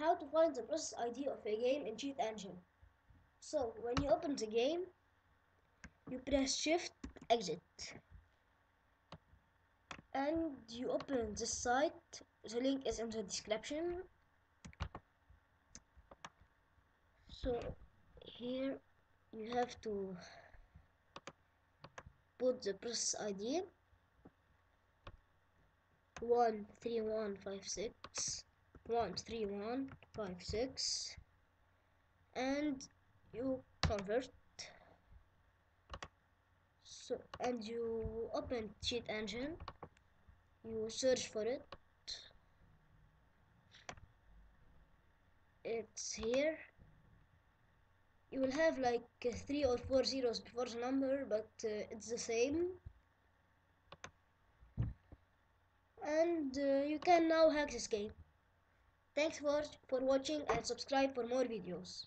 how to find the process ID of a game in Cheat Engine. So when you open the game, you press Shift Exit, and you open this site. The link is in the description. So here you have to put the process ID one three one five six. One three one five six. And you convert. So and you open cheat engine. You search for it. It's here. You will have like three or four zeros before the number but uh, it's the same and uh, you can now hack this game. Thanks for for watching and subscribe for more videos